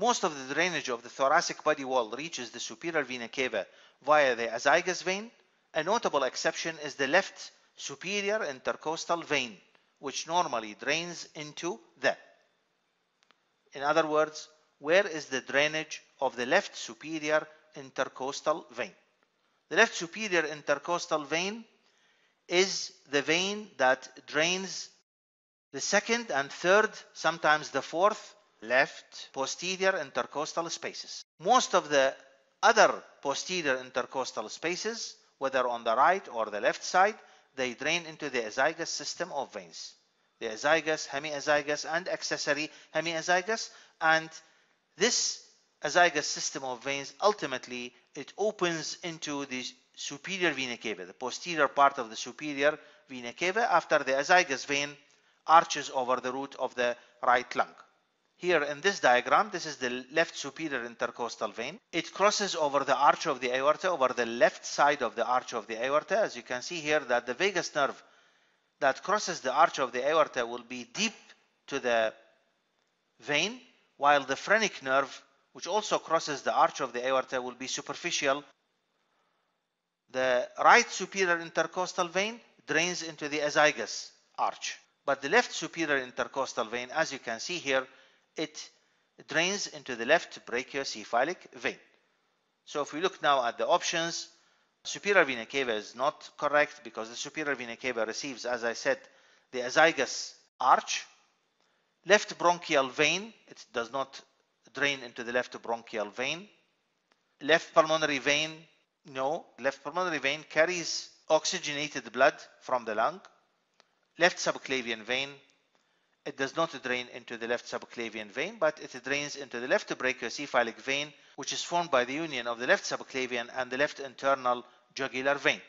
Most of the drainage of the thoracic body wall reaches the superior vena cava via the azygous vein. A notable exception is the left superior intercostal vein, which normally drains into the. In other words, where is the drainage of the left superior intercostal vein? The left superior intercostal vein is the vein that drains the second and third, sometimes the fourth, left posterior intercostal spaces. Most of the other posterior intercostal spaces, whether on the right or the left side, they drain into the azygos system of veins. The azygos, hemiazygos, and accessory hemiazygos. And this azygos system of veins, ultimately, it opens into the superior vena cava, the posterior part of the superior vena cava after the azygos vein arches over the root of the right lung. Here in this diagram, this is the left superior intercostal vein. It crosses over the arch of the aorta, over the left side of the arch of the aorta. As you can see here that the vagus nerve that crosses the arch of the aorta will be deep to the vein, while the phrenic nerve, which also crosses the arch of the aorta, will be superficial. The right superior intercostal vein drains into the azygos arch. But the left superior intercostal vein, as you can see here, it drains into the left brachiocephalic vein. So if we look now at the options, superior vena cava is not correct because the superior vena cava receives, as I said, the azygos arch. Left bronchial vein, it does not drain into the left bronchial vein. Left pulmonary vein, no. Left pulmonary vein carries oxygenated blood from the lung. Left subclavian vein, it does not drain into the left subclavian vein, but it drains into the left brachiocephalic vein, which is formed by the union of the left subclavian and the left internal jugular vein.